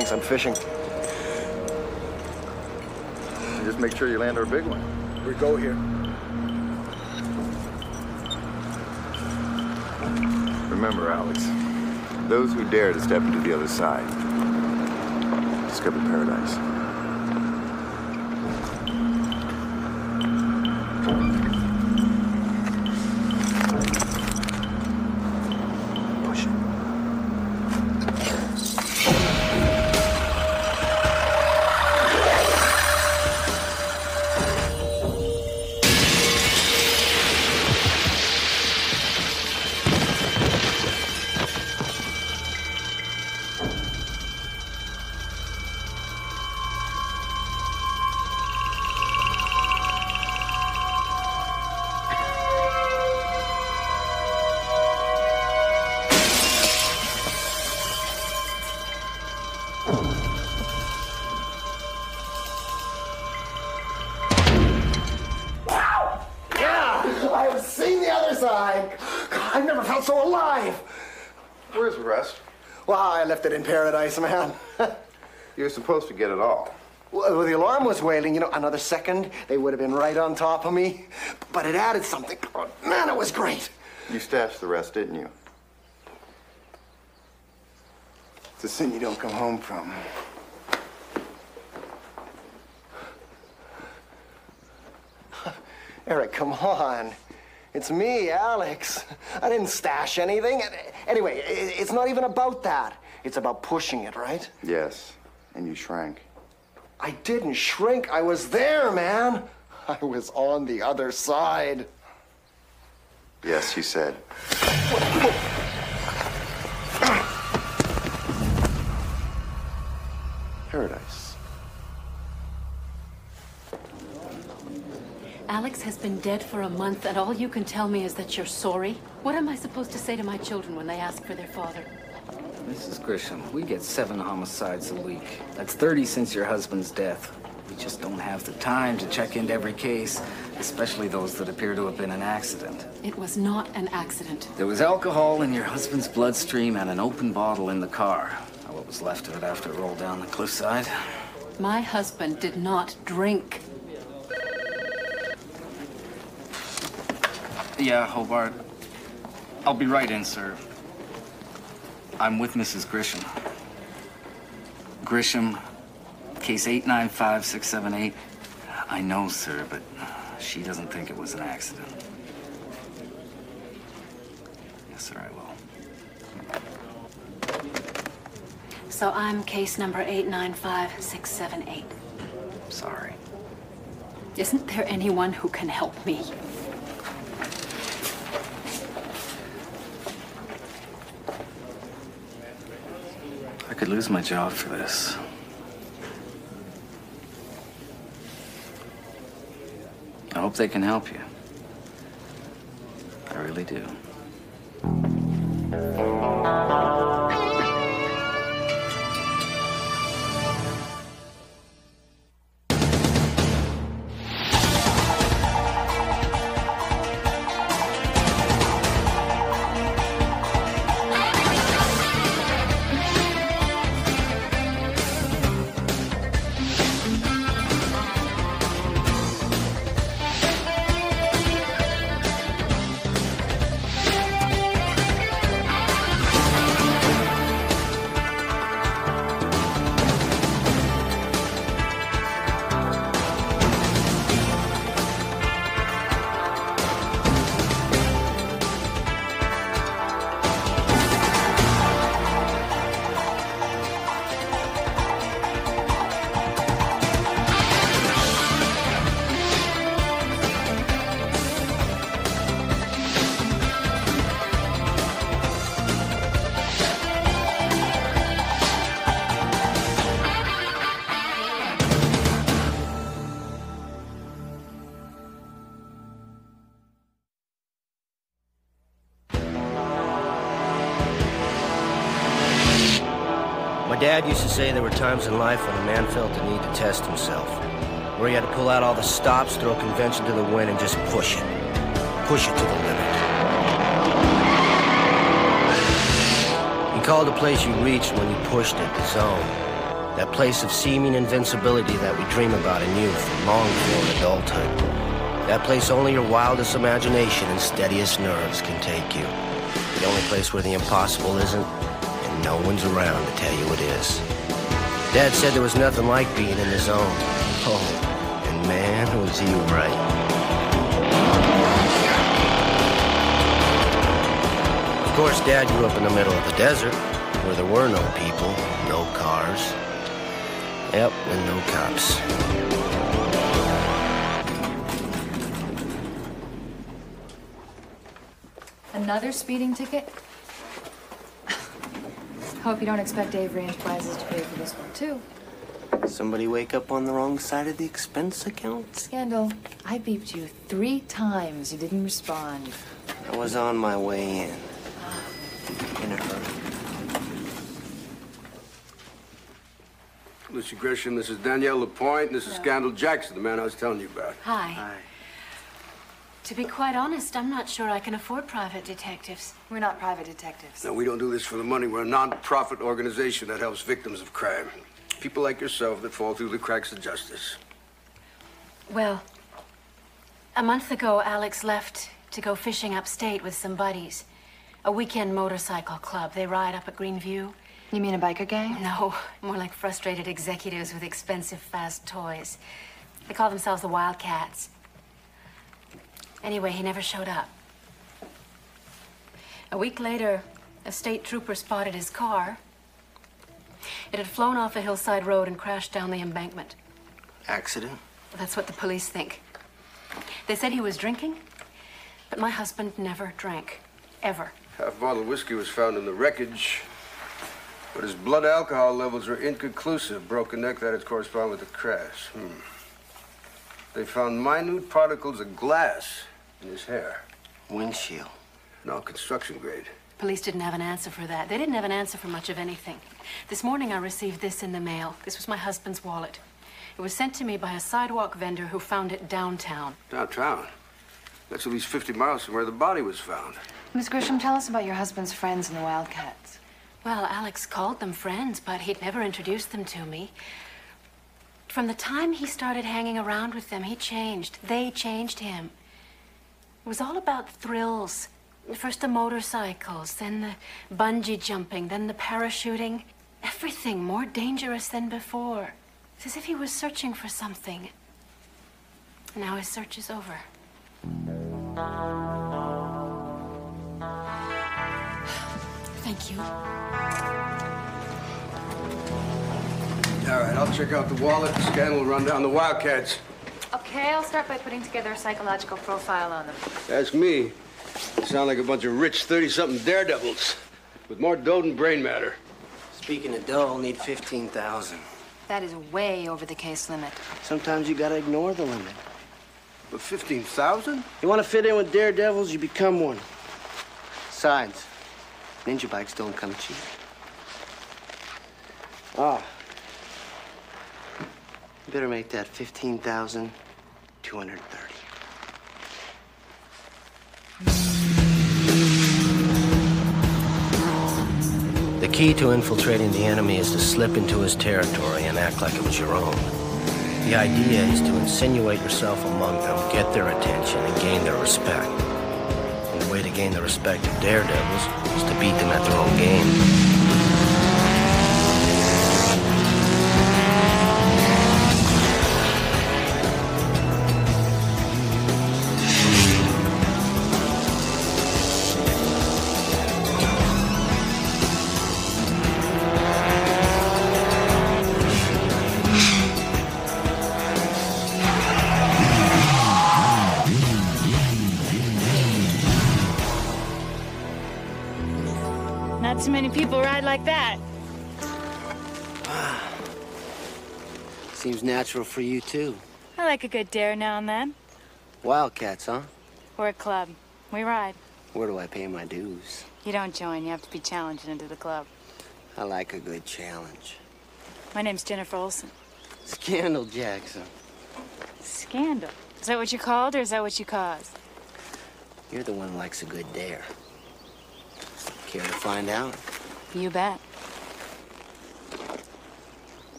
wife thinks I'm fishing. Just make sure you land our big one. We go here. Remember, Alex, those who dare to step into the other side discover paradise. Seen the other side. God, I've never felt so alive. Where's the rest? Well, I left it in paradise, man. You're supposed to get it all. Well, the alarm was wailing, you know, another second, they would have been right on top of me. But it added something. Oh, man, it was great. You stashed the rest, didn't you? It's a sin you don't come home from. Eric, come on. It's me, Alex. I didn't stash anything. Anyway, it's not even about that. It's about pushing it, right? Yes, and you shrank. I didn't shrink. I was there, man. I was on the other side. Yes, you said. Paradise. Alex has been dead for a month, and all you can tell me is that you're sorry? What am I supposed to say to my children when they ask for their father? Mrs. Grisham, we get seven homicides a week. That's 30 since your husband's death. We just don't have the time to check into every case, especially those that appear to have been an accident. It was not an accident. There was alcohol in your husband's bloodstream and an open bottle in the car. Now, what was left of it after it rolled down the cliffside? My husband did not drink. Yeah, Hobart. I'll be right in, sir. I'm with Mrs. Grisham. Grisham, case 895678. I know, sir, but she doesn't think it was an accident. Yes, sir, I will. So I'm case number 895678. Sorry. Isn't there anyone who can help me? Lose my job for this. I hope they can help you. I really do. Say there were times in life when a man felt the need to test himself, where he had to pull out all the stops, throw convention to the wind, and just push it. Push it to the limit. He called the place you reached when you pushed it the zone. That place of seeming invincibility that we dream about in youth long for in adulthood. That place only your wildest imagination and steadiest nerves can take you. The only place where the impossible isn't, no one's around to tell you it is. Dad said there was nothing like being in the zone. Oh, and man, was he right. Of course, Dad grew up in the middle of the desert, where there were no people, no cars. Yep, and no cops. Another speeding ticket? Hope you don't expect Avery Enterprises to pay for this one, too. Somebody wake up on the wrong side of the expense account? Scandal, I beeped you three times. You didn't respond. I was on my way in. In a hurry. Lucy Gresham, this is Danielle LaPointe, and this is Scandal Jackson, the man I was telling you about. Hi. Hi. To be quite honest, I'm not sure I can afford private detectives. We're not private detectives. No, we don't do this for the money. We're a non-profit organization that helps victims of crime. People like yourself that fall through the cracks of justice. Well, a month ago, Alex left to go fishing upstate with some buddies. A weekend motorcycle club. They ride up at Greenview. You mean a biker gang? No, more like frustrated executives with expensive fast toys. They call themselves the Wildcats. Anyway, he never showed up. A week later, a state trooper spotted his car. It had flown off a hillside road and crashed down the embankment. Accident? That's what the police think. They said he was drinking, but my husband never drank. Ever. Half a bottle of whiskey was found in the wreckage, but his blood alcohol levels were inconclusive. Broken neck, that had corresponded with the crash. Hmm. They found minute particles of glass in his hair. Windshield. No, construction grade. Police didn't have an answer for that. They didn't have an answer for much of anything. This morning I received this in the mail. This was my husband's wallet. It was sent to me by a sidewalk vendor who found it downtown. Downtown. That's at least 50 miles from where the body was found. Miss Grisham, tell us about your husband's friends in the Wildcats. Well, Alex called them friends, but he'd never introduced them to me. From the time he started hanging around with them, he changed. They changed him. It was all about thrills. First the motorcycles, then the bungee jumping, then the parachuting. Everything more dangerous than before. It's as if he was searching for something. Now his search is over. Thank you. All right, I'll check out the wallet. Scan will run down the Wildcats. Okay, I'll start by putting together a psychological profile on them. Ask me. They sound like a bunch of rich 30-something daredevils with more dough than brain matter. Speaking of dough, I'll need 15,000. That is way over the case limit. Sometimes you gotta ignore the limit. But 15,000? You wanna fit in with daredevils, you become one. Besides, ninja bikes don't come cheap. Ah. You better make that 15,230. The key to infiltrating the enemy is to slip into his territory and act like it was your own. The idea is to insinuate yourself among them, get their attention, and gain their respect. And the way to gain the respect of daredevils is to beat them at their own game. Not too many people ride like that. Seems natural for you, too. I like a good dare now and then. Wildcats, huh? We're a club. We ride. Where do I pay my dues? You don't join, you have to be challenged into the club. I like a good challenge. My name's Jennifer Olson. Scandal Jackson. Scandal. Is that what you called or is that what you caused? You're the one who likes a good dare. Care to find out? You bet.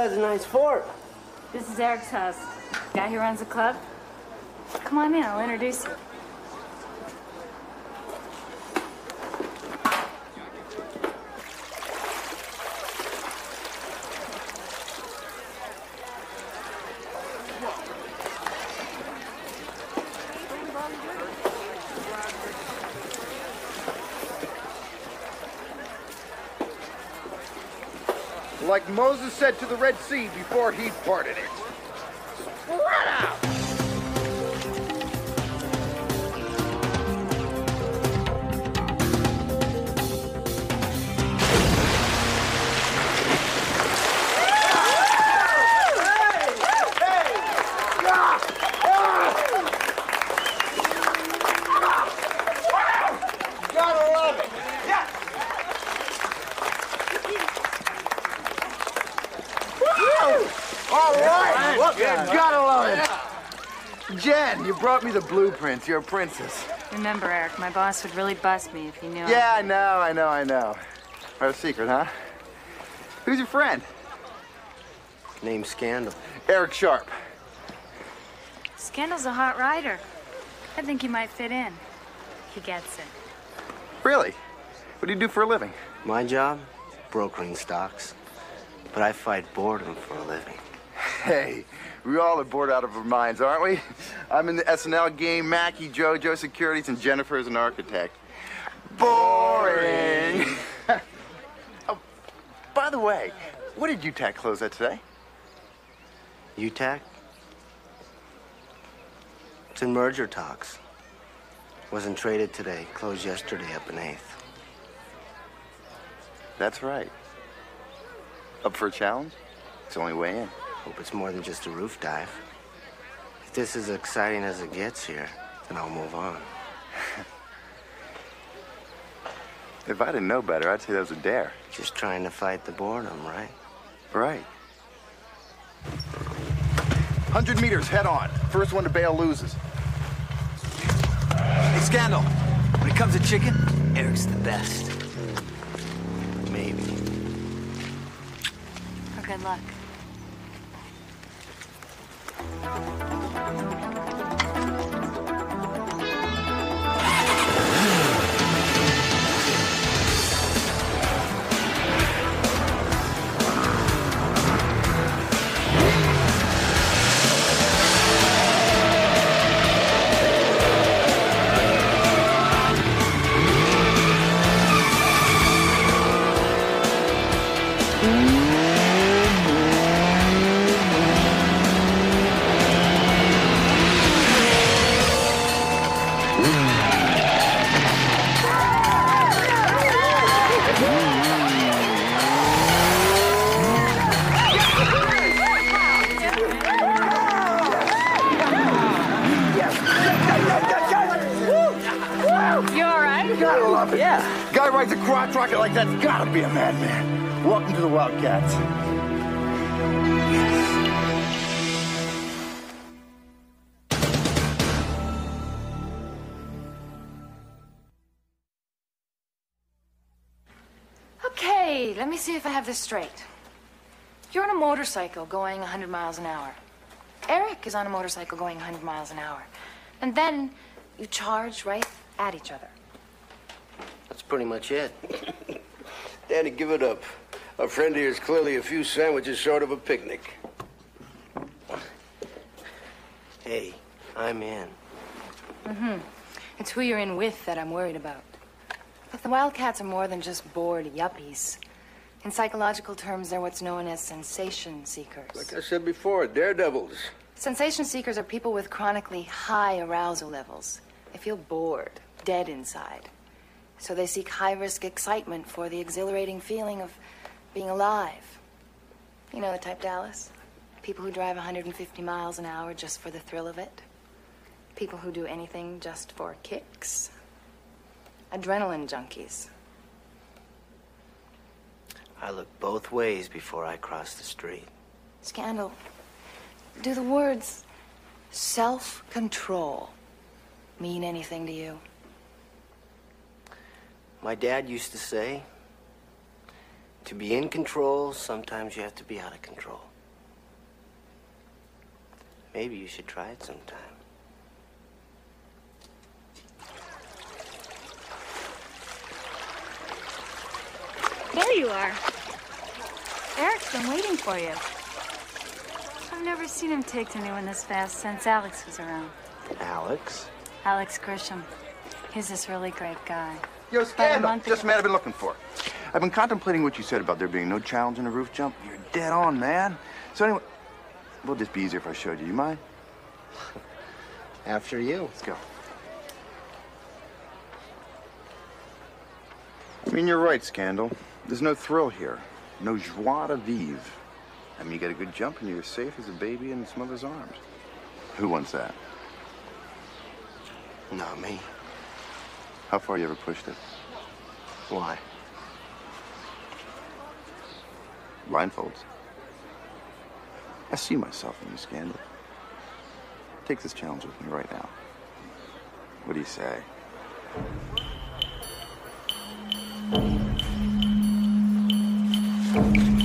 Has a nice fort. This is Eric's house. Guy who runs the club. Come on in, I'll introduce you. Like Moses said to the Red Sea before he parted it. Spread out! Me the blueprints. You're a princess. Remember, Eric, my boss would really bust me if he knew. I- Yeah, I know, I know, I know. Our secret, huh? Who's your friend? Name Scandal. Eric Sharp. Scandal's a hot rider. I think he might fit in. He gets it. Really? What do you do for a living? My job? Brokering stocks. But I fight boredom for a living. Hey, we all are bored out of our minds, aren't we? I'm in the S&L game, Mackie, JoJo Securities, and Jennifer is an architect. Boring! oh, by the way, what did UTAC close at today? UTAC? It's in merger talks. Wasn't traded today. Closed yesterday up in 8th. That's right. Up for a challenge? It's the only way in. Hope it's more than just a roof dive. If this is as exciting as it gets here, then I'll move on. If I didn't know better, I'd say that was a dare. Just trying to fight the boredom, right? Right. 100 meters, head on. First one to bail loses. Hey, Scandal. When it comes to chicken, Eric's the best. Maybe. Or good luck. Thank you. Gotta be a madman. Welcome to the Wildcats. Okay, let me see if I have this straight. You're on a motorcycle going 100 miles an hour. Eric is on a motorcycle going 100 miles an hour. And then you charge right at each other. That's pretty much it. Danny, give it up. A friend here is clearly a few sandwiches short of a picnic. Hey, I'm in. Mm-hmm. It's who you're in with that I'm worried about. But the Wildcats are more than just bored yuppies. In psychological terms, they're what's known as sensation seekers. Like I said before, daredevils. Sensation seekers are people with chronically high arousal levels. They feel bored, dead inside. So they seek high risk excitement for the exhilarating feeling of being alive. You know the type, Dallas? People who drive 150 miles an hour just for the thrill of it. People who do anything just for kicks. Adrenaline junkies. I look both ways before I cross the street. Scandal. Do the words self control mean anything to you? My dad used to say, To be in control, sometimes you have to be out of control. Maybe you should try it sometime. There you are. Eric's been waiting for you. I've never seen him take to anyone this fast since Alex was around. Alex? Alex Grisham. He's this really great guy. Yo, About a Scandal, just the man I've been looking for. I've been contemplating what you said about there being no challenge in a roof jump. You're dead on, man. So anyway, will just be easier if I showed you. You mind? After you. Let's go. I mean, you're right, Scandal. There's no thrill here. No joie de vivre. I mean, you get a good jump and you're as safe as a baby in its mother's arms. Who wants that? Not me. How far you ever pushed it? Why? Blindfolds. I see myself in you, Scandal. Take this challenge with me right now. What do you say? Let's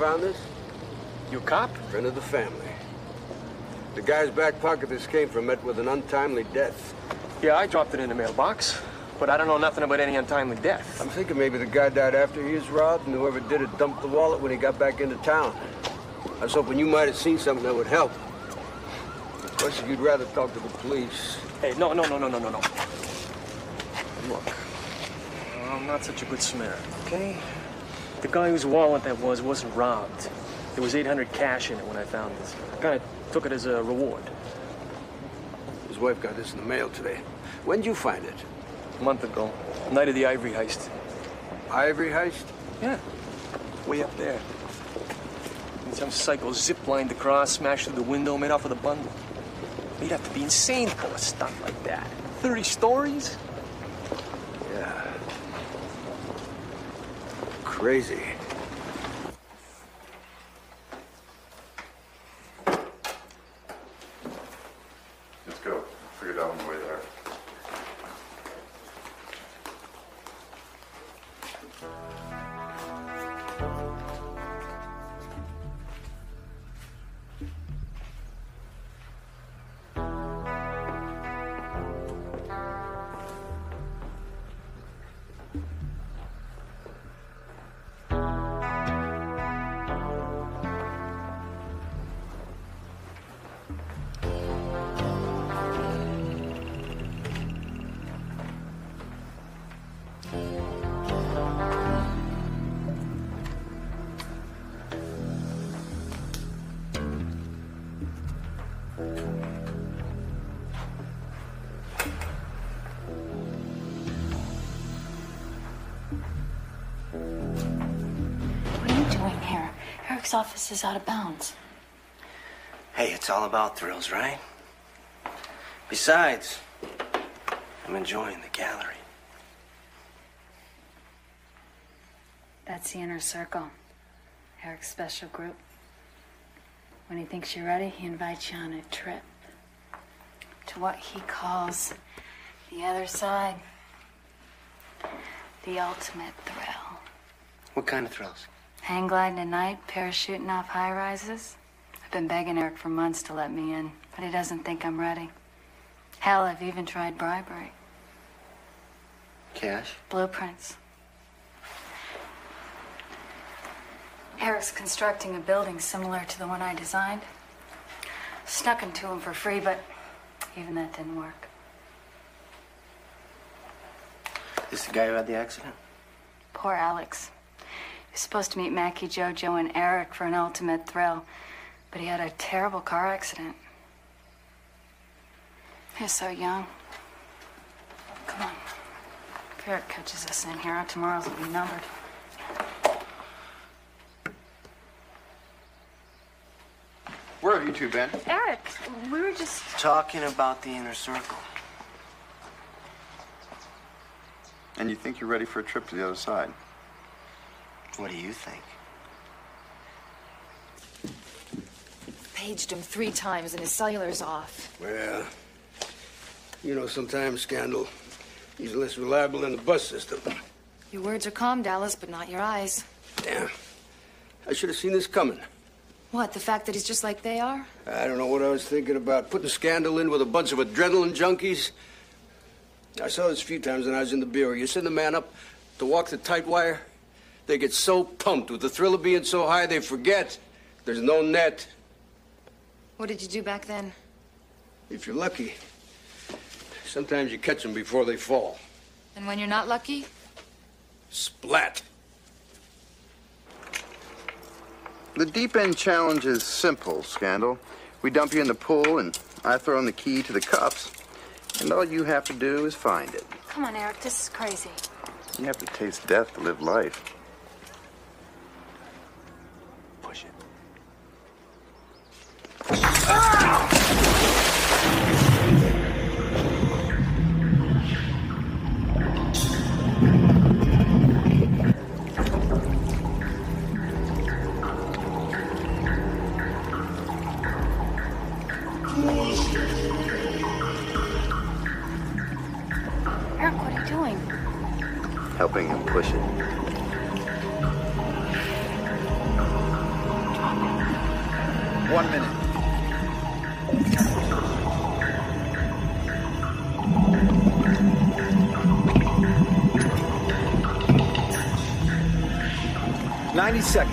found this? You cop? Friend of the family. The guy's back pocket this came from met with an untimely death. Yeah, I dropped it in the mailbox. But I don't know nothing about any untimely death. I'm thinking maybe the guy died after he was robbed, and whoever did it dumped the wallet when he got back into town. I was hoping you might have seen something that would help. Of course, if you'd rather talk to the police. Hey, no, no, no, no, no, no, no. Look, I'm not such a good Samaritan, okay? The guy whose wallet that was wasn't robbed. There was 800 cash in it when I found this. I kind of took it as a reward. His wife got this in the mail today. When'd you find it? A month ago, night of the Ivory heist. Ivory heist? Yeah, way up there. And some psycho zip-lined across, smashed through the window, made off with a bundle. You'd have to be insane to pull a stunt like that. 30 stories? Crazy. Office is out of bounds. Hey, it's all about thrills, right? Besides, I'm enjoying the gallery. That's the inner circle. Eric's special group. When he thinks you're ready, he invites you on a trip. To what he calls the other side. The ultimate thrill. What kind of thrills? Hang gliding at night, parachuting off high rises. I've been begging Eric for months to let me in, but he doesn't think I'm ready. Hell, I've even tried bribery. Cash? Blueprints. Eric's constructing a building similar to the one I designed. Snuck into him for free, but even that didn't work. This the guy who had the accident? Poor Alex. He was supposed to meet Mackie, Jojo, and Eric for an ultimate thrill, but he had a terrible car accident. He's so young. Come on. If Eric catches us in here, our tomorrow's will be numbered. Where have you two been? Eric, we were just. Talking about the inner circle. And you think you're ready for a trip to the other side? What do you think? Paged him three times and his cellular's off. Well, you know, sometimes, Scandal, he's less reliable than the bus system. Your words are calm, Dallas, but not your eyes. Damn. I should have seen this coming. What, the fact that he's just like they are? I don't know what I was thinking about. Putting Scandal in with a bunch of adrenaline junkies. I saw this a few times when I was in the bureau. You send a man up to walk the tight wire, they get so pumped with the thrill of being so high they forget there's no net. What did you do back then? If you're lucky, sometimes you catch them before they fall. And when you're not lucky? Splat. The deep end challenge is simple, Scandal. We dump you in the pool, and I throw in the key to the cups, and all you have to do is find it. Come on, Eric, this is crazy. You have to taste death to live life. Second. seconds.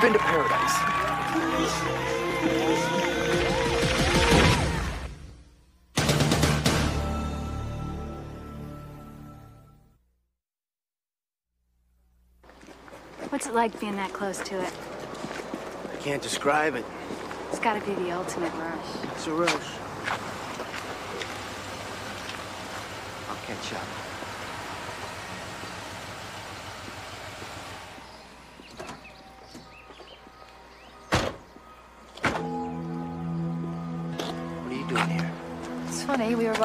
You've been to paradise. What's it like being that close to it? I can't describe it. It's gotta be the ultimate rush. It's a rush. I'll catch up.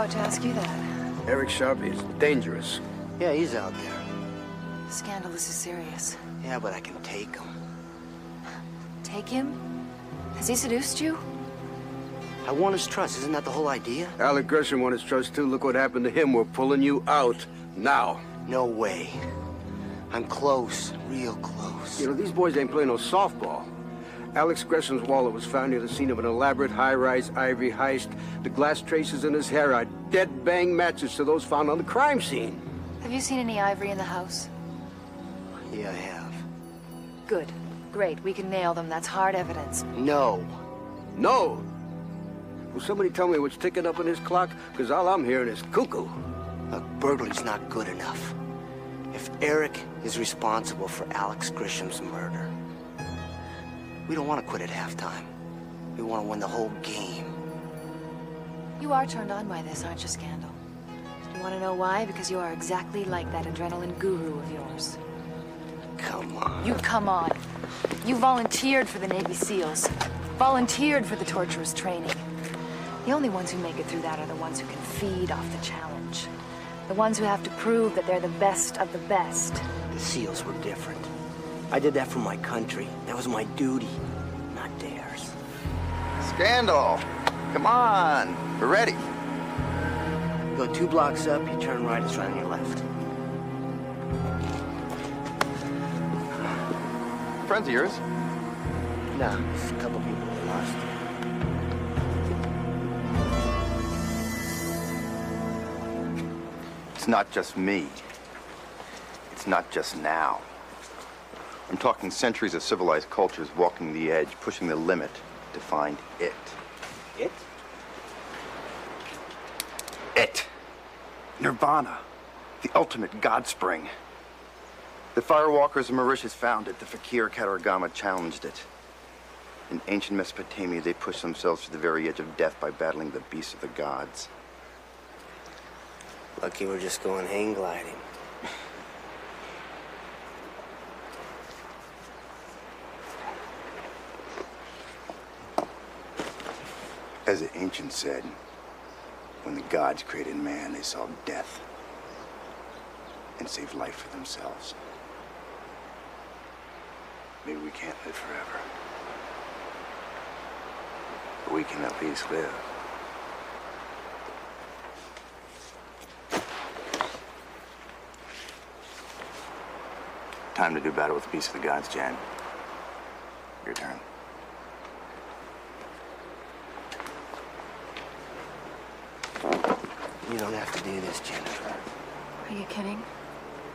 About to ask you that. Eric Sharp is dangerous. Yeah, he's out there. Scandal, is serious. Yeah, but I can take him. Take him? Has he seduced you? I want his trust. Isn't that the whole idea? Alex Gresham won his trust too. Look what happened to him. We're pulling you out now. No way. I'm close, real close. You know, these boys ain't playing no softball. Alex Gresham's wallet was found near the scene of an elaborate high-rise ivory heist. The glass traces in his hair are dead bang matches to those found on the crime scene. Have you seen any ivory in the house? Yeah, I have. Good. Great. We can nail them. That's hard evidence. No. No. Will somebody tell me what's ticking up in his clock? Because all I'm hearing is cuckoo. Look, burglary's not good enough. If Eric is responsible for Alex Grisham's murder, we don't want to quit at halftime. We want to win the whole game. You are turned on by this, aren't you, Scandal? You want to know why? Because you are exactly like that adrenaline guru of yours. Come on. You come on. You volunteered for the Navy SEALs. Volunteered for the torturous training. The only ones who make it through that are the ones who can feed off the challenge. The ones who have to prove that they're the best of the best. The SEALs were different. I did that for my country. That was my duty, not theirs. Scandal! Come on! We're ready. Go two blocks up, you turn right, it's right on your left. Friends of yours? No, it's a couple people we lost. It's not just me. It's not just now. I'm talking centuries of civilized cultures walking the edge, pushing the limit to find it. It? It. Nirvana. The ultimate God spring. The firewalkers of Mauritius found it. The fakir Kataragama challenged it. In ancient Mesopotamia, they pushed themselves to the very edge of death by battling the beasts of the gods. Lucky we're just going hang gliding. As the ancients said, when the gods created man, they saw death and saved life for themselves. Maybe we can't live forever. But we can at least live. Time to do battle with the beasts of the gods, Jan. Your turn. You don't have to do this, Jennifer. Are you kidding?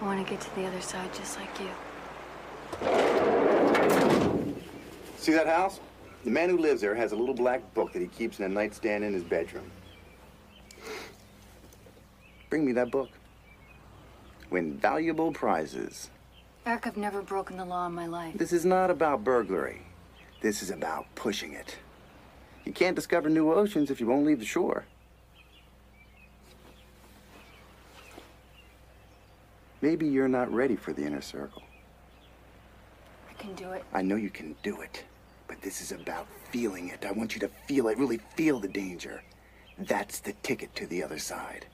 I want to get to the other side just like you. See that house? The man who lives there has a little black book that he keeps in a nightstand in his bedroom. Bring me that book. Win valuable prizes. Eric, I've never broken the law in my life. This is not about burglary. This is about pushing it. You can't discover new oceans if you won't leave the shore. Maybe you're not ready for the inner circle. I can do it. I know you can do it, but this is about feeling it. I want you to feel it, really feel the danger. That's the ticket to the other side.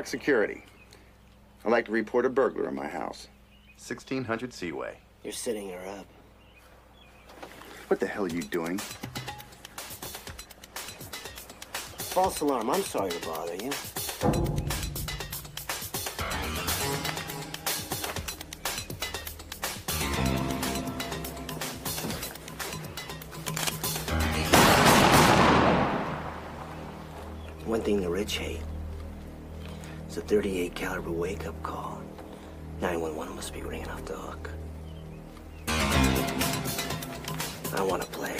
Prolock Security. I'd like to report a burglar in my house. 1600 Seaway. You're sitting her up. What the hell are you doing? False alarm. I'm sorry to bother you. One thing the rich hate a 38 caliber wake-up call. 911 must be ringing off the hook. I want to play.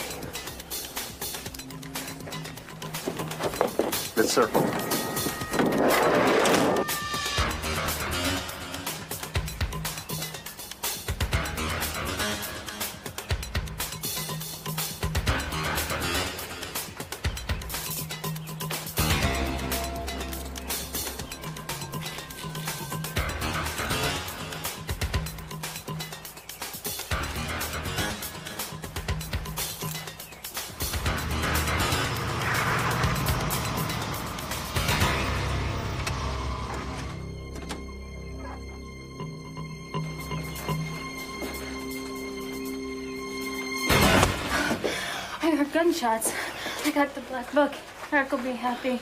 Let's circle. Gunshots. I got the black book. Eric will be happy.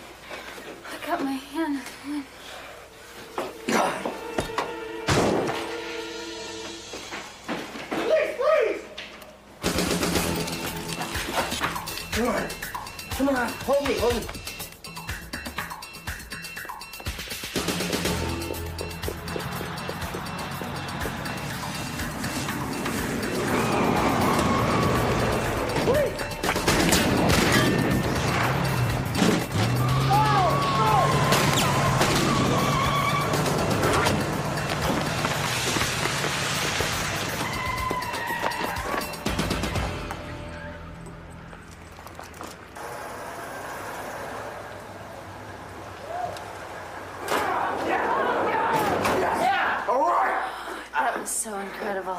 So incredible.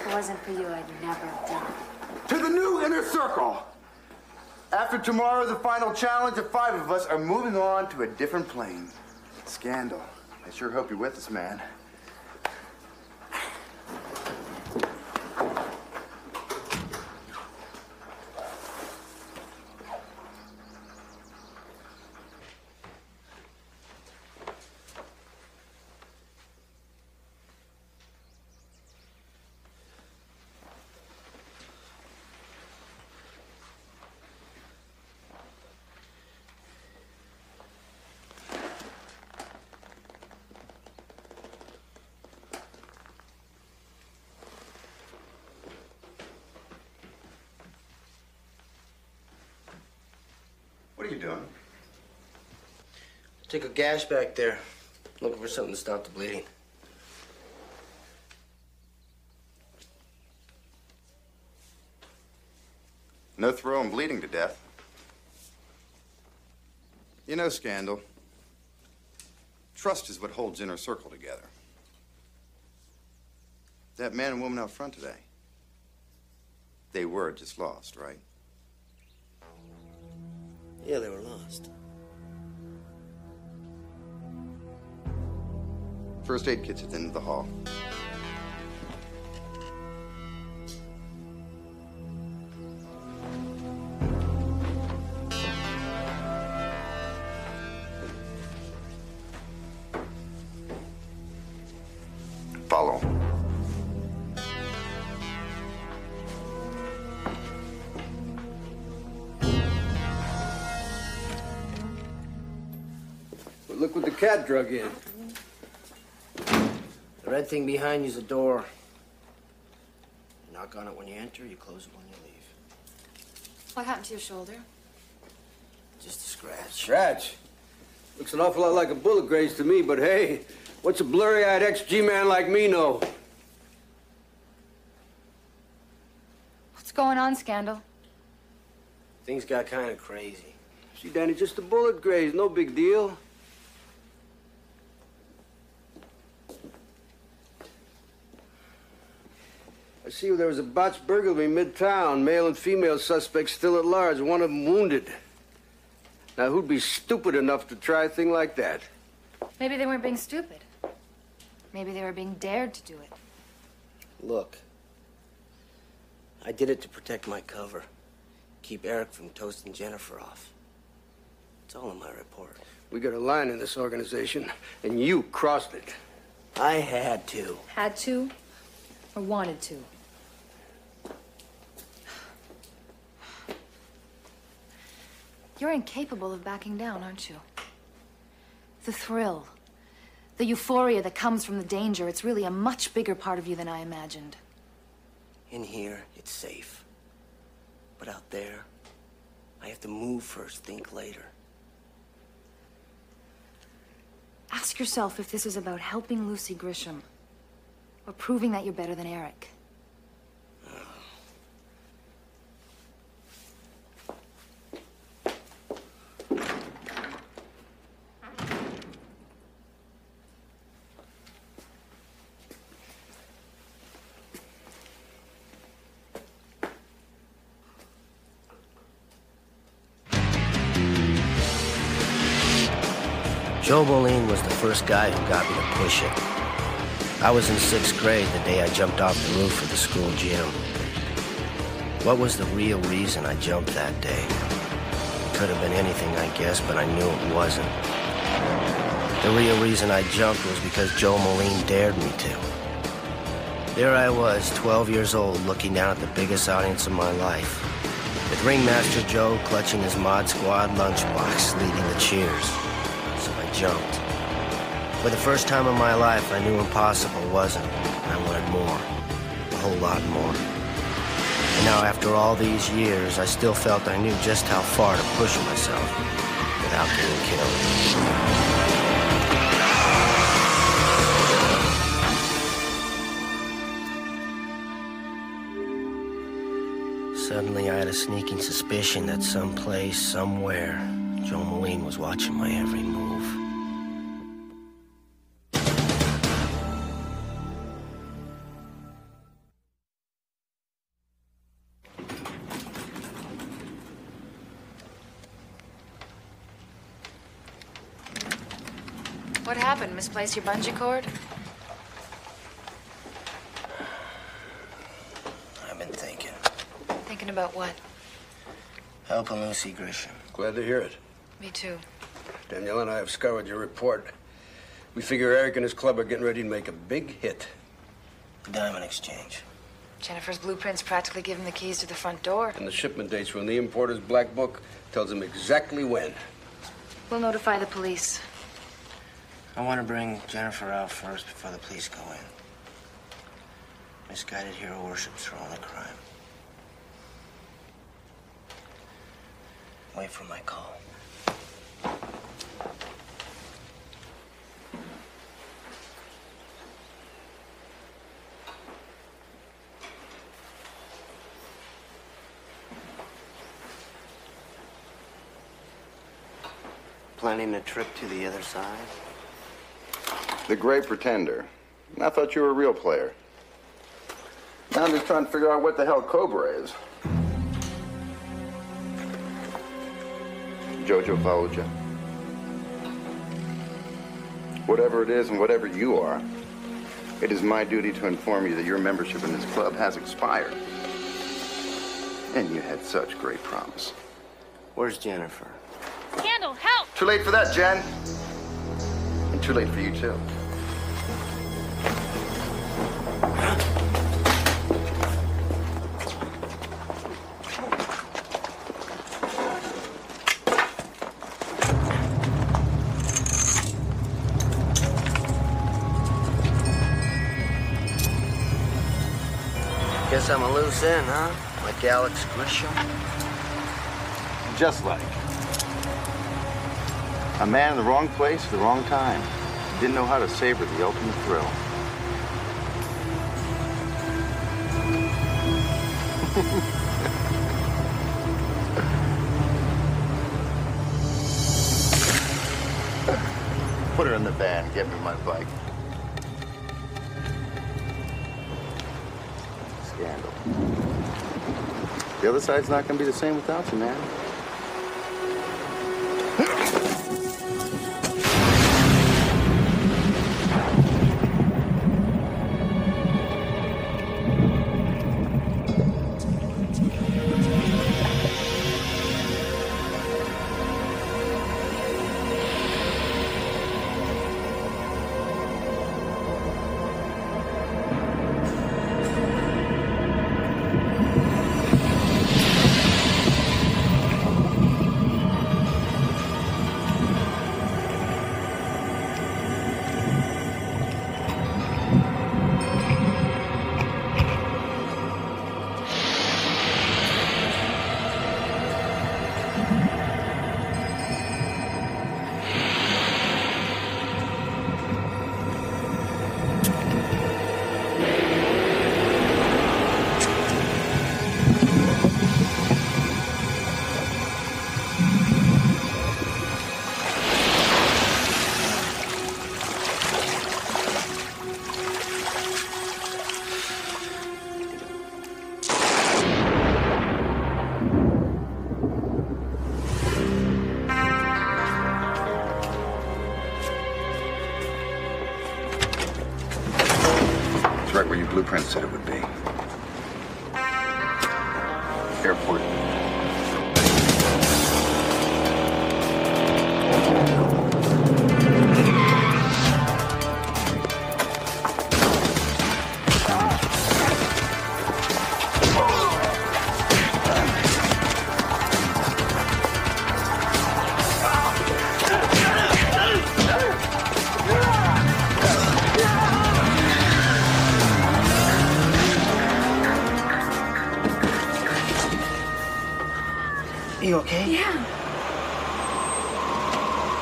If it wasn't for you, I'd never have done it. To the new inner circle. After tomorrow, the final challenge, the five of us are moving on to a different plane. Scandal. I sure hope you're with us, man. you doing? Take a gash back there. Looking for something to stop the bleeding. No throw and bleeding to death. You know, Scandal, trust is what holds Inner Circle together. That man and woman out front today, they were just lost, right? Yeah, they were lost. First aid kit's at the end of the hall. Follow. But look what the cat drug in. The red thing behind you's a door. You knock on it when you enter, you close it when you leave. What happened to your shoulder? Just a scratch. Scratch. Looks an awful lot like a bullet graze to me, but hey, what's a blurry-eyed ex-G man like me know? What's going on, Scandal? Things got kind of crazy. See, Danny, just a bullet graze, no big deal. See there was a botched burglary midtown. Male and female suspects still at large, one of them wounded. Now, who'd be stupid enough to try a thing like that? Maybe they weren't being stupid. Maybe they were being dared to do it. Look, I did it to protect my cover. Keep Eric from toasting Jennifer off. It's all in my report. We got a line in this organization, and you crossed it. I had to. Had to or wanted to? You're incapable of backing down, aren't you? The thrill, the euphoria that comes from the danger, it's really a much bigger part of you than I imagined. In here, it's safe. But out there, I have to move first, think later. Ask yourself if this is about helping Lucy Gresham or proving that you're better than Eric. First guy who got me to push it. I was in sixth grade the day I jumped off the roof of the school gym. What was the real reason I jumped that day? It could have been anything, I guess, but I knew it wasn't. The real reason I jumped was because Joe Moline dared me to. There I was, 12 years old, looking down at the biggest audience of my life. With Ringmaster Joe clutching his Mod Squad lunchbox, leading the cheers. So I jumped. For the first time in my life, I knew impossible wasn't. I wanted more. A whole lot more. And now, after all these years, I still felt I knew just how far to push myself without getting killed. Suddenly, I had a sneaking suspicion that someplace, somewhere, Joe Moline was watching my every move. Happened? Misplaced your bungee cord? I've been thinking. Thinking about what? Helping Lucy Gresham. Glad to hear it. Me too. Danielle and I have scoured your report. We figure Eric and his club are getting ready to make a big hit. The Diamond Exchange. Jennifer's blueprints practically give him the keys to the front door. And the shipment dates from the importer's black book tells him exactly when. We'll notify the police. I want to bring Jennifer out first before the police go in. Misguided hero worship's her only crime. Wait for my call. Planning a trip to the other side? The Great Pretender. I thought you were a real player. Now I'm just trying to figure out what the hell Cobra is. Jojo followed you. Whatever it is and whatever you are, it is my duty to inform you that your membership in this club has expired. And you had such great promise. Where's Jennifer? Scandal, help! Too late for that, Jen. And too late for you, too. I'm a loose end, huh? Like Alex Gresham? Just like. A man in the wrong place at the wrong time. Didn't know how to savor the ultimate thrill. Put her in the van, get me my bike. The other side's not gonna be the same without you, man.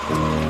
She's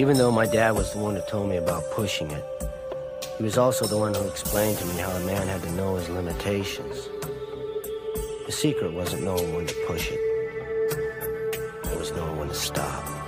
Even though my dad was the one who told me about pushing it, he was also the one who explained to me how a man had to know his limitations. The secret wasn't knowing when to push it. It was knowing when to stop.